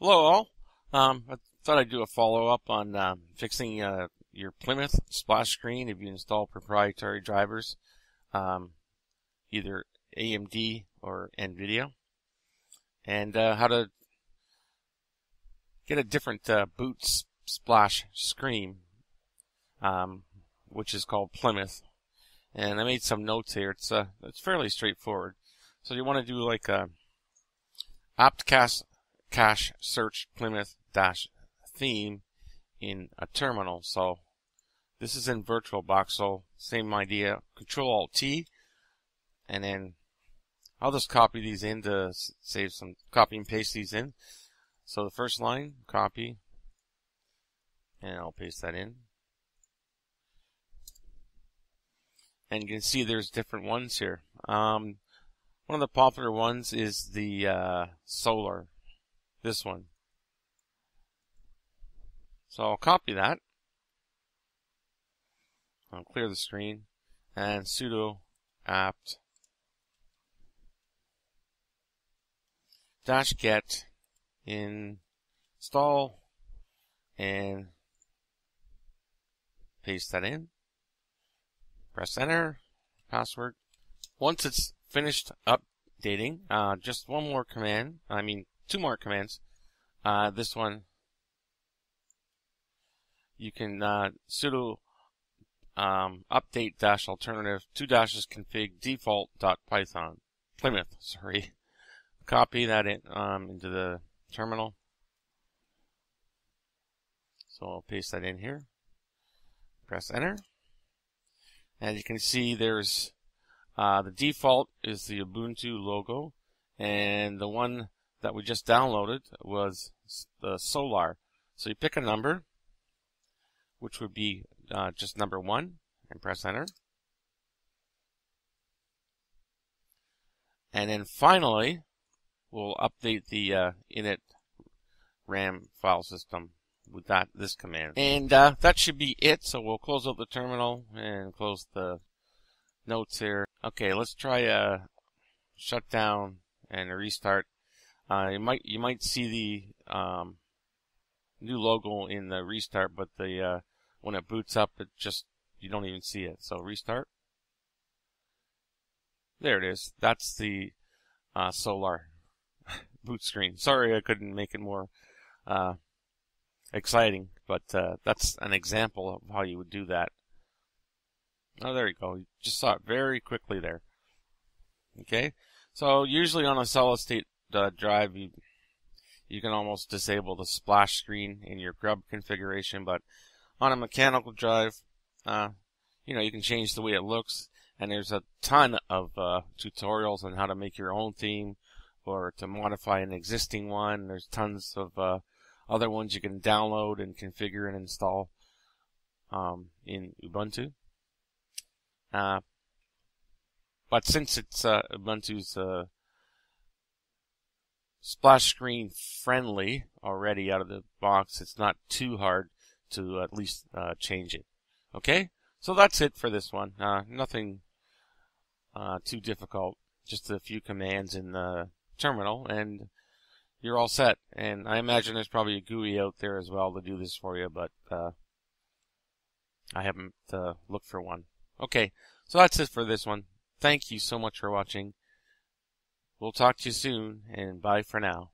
Hello all. Um, I thought I'd do a follow-up on um, fixing uh, your Plymouth splash screen if you install proprietary drivers, um, either AMD or NVIDIA, and uh, how to get a different uh, boot splash screen, um, which is called Plymouth. And I made some notes here. It's uh, it's fairly straightforward. So you want to do like a apt-cache cache search Plymouth dash theme in a terminal. So this is in VirtualBox, so same idea. Control Alt T, and then I'll just copy these in to save some, copy and paste these in. So the first line, copy, and I'll paste that in. And you can see there's different ones here. Um, one of the popular ones is the uh, solar this one. So I'll copy that. I'll clear the screen and sudo apt dash get install and paste that in. Press enter, password. Once it's finished updating, uh, just one more command, I mean two more commands. Uh, this one, you can uh, sudo um, update dash alternative two dashes config default dot python Plymouth. Sorry, copy that in, um, into the terminal. So I'll paste that in here. Press enter. And you can see there's uh, the default is the Ubuntu logo, and the one that we just downloaded was the Solar. So you pick a number, which would be uh, just number one, and press enter. And then finally, we'll update the uh, init RAM file system with that this command. And uh, that should be it. So we'll close out the terminal and close the notes here. Okay, let's try a shutdown and a restart. Uh, you might you might see the um, new logo in the restart, but the uh, when it boots up, it just you don't even see it. So restart. There it is. That's the uh, Solar boot screen. Sorry, I couldn't make it more uh, exciting, but uh, that's an example of how you would do that. Oh, there you go. You just saw it very quickly there. Okay, so usually on a solid state uh, drive, you you can almost disable the splash screen in your grub configuration, but on a mechanical drive, uh, you know, you can change the way it looks, and there's a ton of uh, tutorials on how to make your own theme or to modify an existing one. There's tons of uh, other ones you can download and configure and install um, in Ubuntu. Uh, but since it's uh, Ubuntu's uh, splash screen friendly already out of the box. It's not too hard to at least uh, change it. Okay, so that's it for this one. Uh, nothing uh, too difficult. Just a few commands in the terminal, and you're all set. And I imagine there's probably a GUI out there as well to do this for you, but uh, I haven't uh, looked for one. Okay, so that's it for this one. Thank you so much for watching. We'll talk to you soon, and bye for now.